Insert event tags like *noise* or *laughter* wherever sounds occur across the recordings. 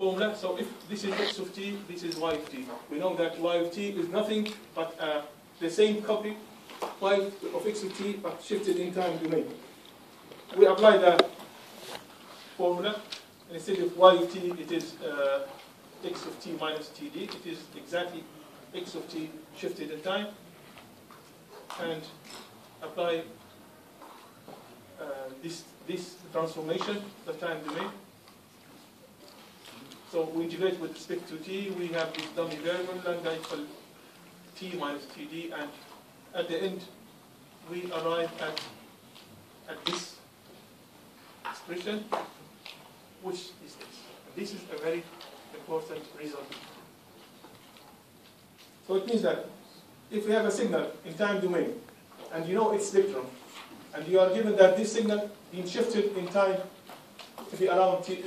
So if this is x of t, this is y of t. We know that y of t is nothing but uh, the same copy y of x of t, but shifted in time domain. We apply the formula. Instead of y of t, it is uh, x of t minus td. It is exactly x of t shifted in time. And apply uh, this, this transformation, the time domain. So we integrate with respect to t, we have this dummy variable lambda equal t minus td, and at the end we arrive at, at this expression, which is this. And this is a very important result. So it means that if we have a signal in time domain, and you know its spectrum, and you are given that this signal being shifted in time to be around t,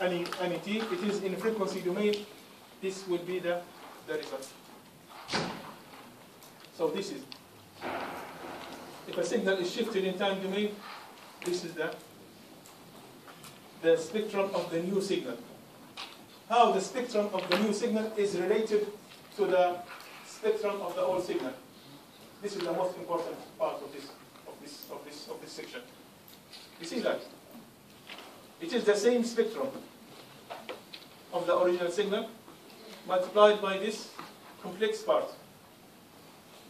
any, any t, it is in frequency domain, this will be the, the result. So this is, if a signal is shifted in time domain, this is the, the spectrum of the new signal. How the spectrum of the new signal is related to the spectrum of the old signal. This is the most important part of this, of this, of this, of this section. You see that? It is the same spectrum of the original signal multiplied by this complex part.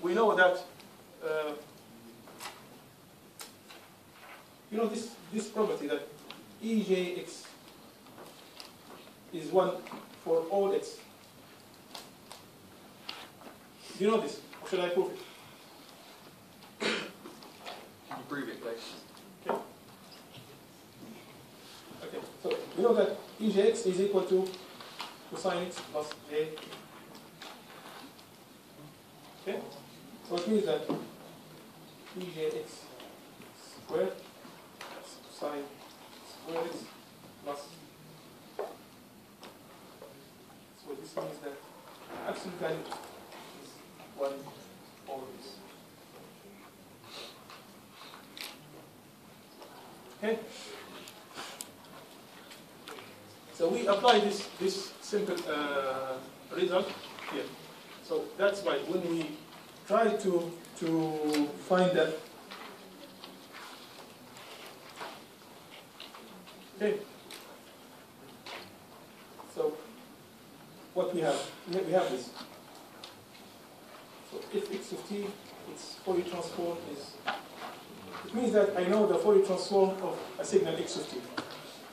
We know that, uh, you know this, this property that Ejx is 1 for all x. Do you know this? Or should I prove it? Prove it, please? Okay. Okay, so we know that Ejx is equal to cosine x plus j. Okay? So it means that Ejx squared plus cosine squared x plus. So this means that absolute value is 1 over this. Okay? So we apply this, this simple uh, result here. So that's why when we try to, to find that, okay, so what we have, we have- this. So if x of t, its Fourier transform is it means that I know the Fourier transform of a signal x of t.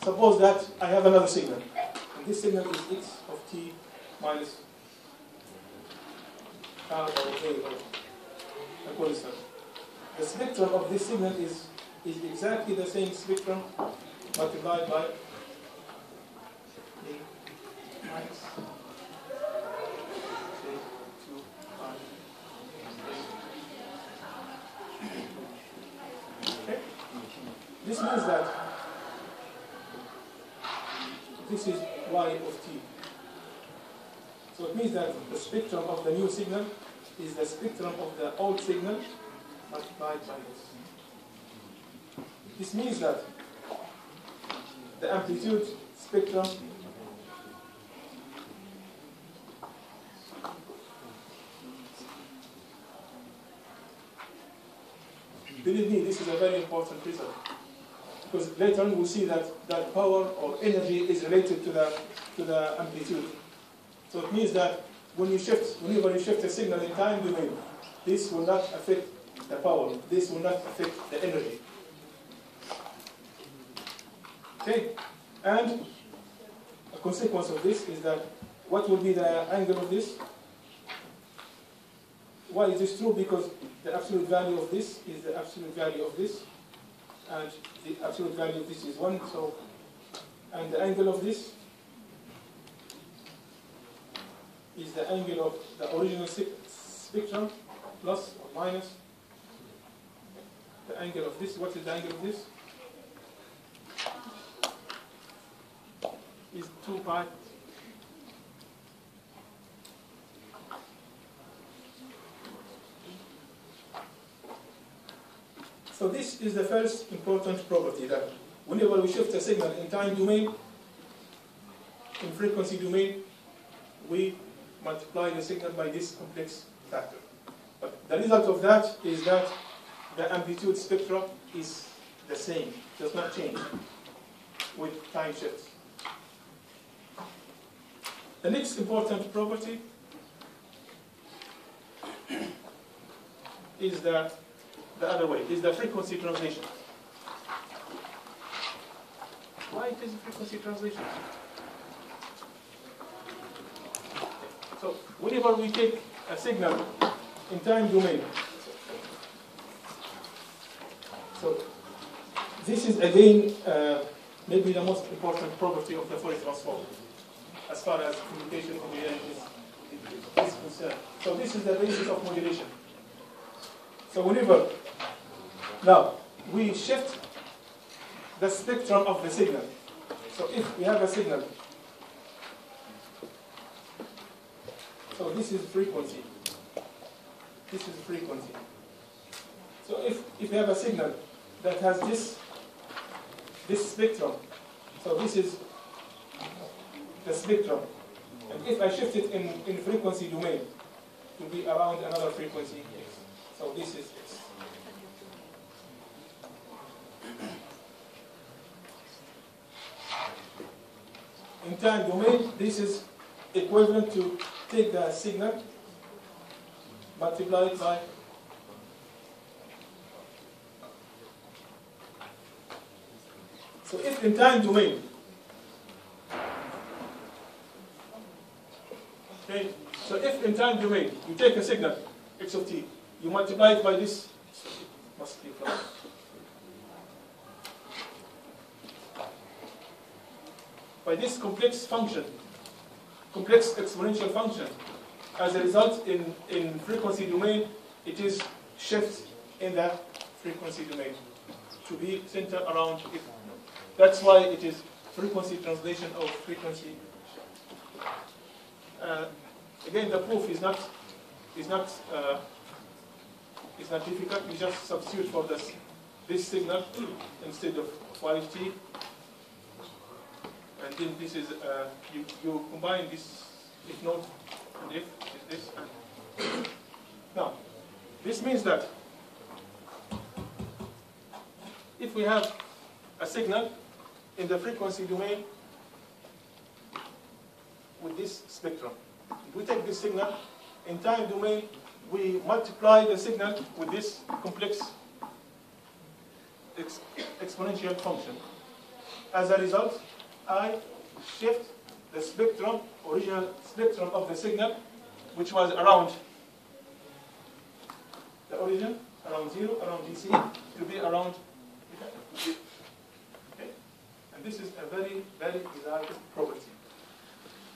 Suppose that I have another signal, and this signal is x of t minus r or a a constant. The spectrum of this signal is, is exactly the same spectrum multiplied by a minus j2 r. Okay? This means that this is y of t. So it means that the spectrum of the new signal is the spectrum of the old signal multiplied by this. This means that the amplitude spectrum Believe me, this is a very important result. Because later on we'll see that, that power or energy is related to the, to the amplitude. So it means that when you shift, whenever you shift a signal in time domain, this will not affect the power, this will not affect the energy. Okay? And a consequence of this is that what will be the angle of this? Why is this true? Because the absolute value of this is the absolute value of this, and the absolute value of this is 1, so, and the angle of this is the angle of the original spectrum, plus or minus the angle of this. What is the angle of this? Is 2 pi So this is the first important property that whenever we shift a signal in time domain, in frequency domain, we multiply the signal by this complex factor. But the result of that is that the amplitude spectrum is the same, does not change with time shifts. The next important property is the, the other way, is the frequency translation. Why it is the frequency translation? So whenever we take a signal in time domain, so this is again uh, maybe the most important property of the Fourier transform as far as communication coherence is, is concerned. So this is the basis of modulation. So whenever now we shift the spectrum of the signal. So if we have a signal, so this is frequency. This is frequency. So if, if we have a signal that has this this spectrum, so this is the spectrum. And if I shift it in, in frequency domain, it will be around another frequency. So this is x. In time domain, this is equivalent to take the signal, multiply it by So if in time domain, okay, so if in time domain you take a signal, x of t, you multiply it by this, must be plus. By this complex function, complex exponential function, as a result in, in frequency domain, it is shift in the frequency domain to be centered around it. That's why it is frequency translation of frequency. Uh, again, the proof is not is not uh, is not difficult. We just substitute for this this signal instead of 5t, then this is uh, you you combine this if not and if is this and *coughs* now this means that if we have a signal in the frequency domain with this spectrum. If we take this signal, in time domain, we multiply the signal with this complex ex exponential function. As a result, I shift the spectrum, original spectrum of the signal, which was around the origin, around zero, around DC, to be around and this is a very, very desired property.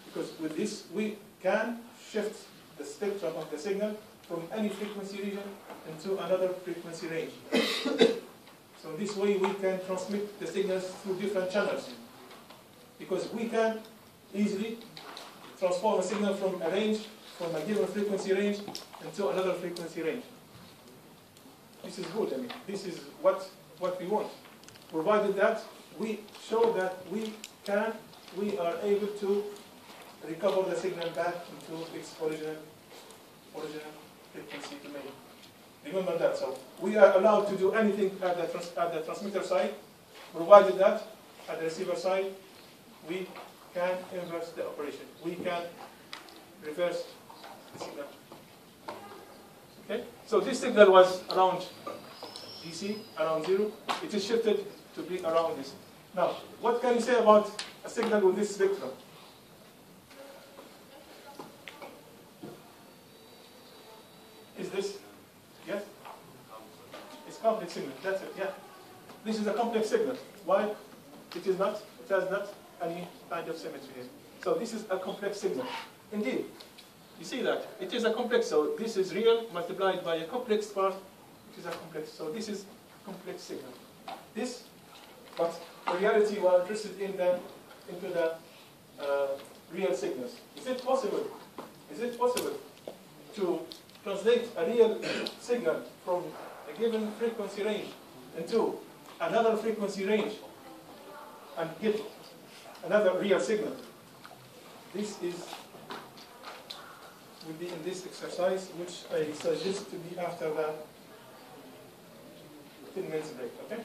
Because with this, we can shift the spectrum of the signal from any frequency region into another frequency range. *coughs* so this way we can transmit the signals through different channels. Because we can easily transform a signal from a range, from a given frequency range, into another frequency range. This is good, I mean, this is what, what we want. Provided that we show that we can, we are able to recover the signal back into its original, original frequency domain. Remember that. So we are allowed to do anything at the, at the transmitter side, provided that at the receiver side we can inverse the operation. We can reverse the signal. Okay? So this signal was around DC, around zero. It is shifted to be around this. Now, what can you say about a signal with this spectrum? Is this, yes? It's complex signal, that's it, yeah. This is a complex signal. Why? It is not, it has not any kind of symmetry here. So this is a complex signal. Indeed, you see that? It is a complex, so this is real multiplied by a complex part, which is a complex. So this is a complex signal. This, but in reality we are interested in the, into the uh, real signals. Is it possible? Is it possible to translate a real signal from a given frequency range into another frequency range and get another real signal. This is would be in this exercise, which I suggest to be after the 10 minutes break, okay?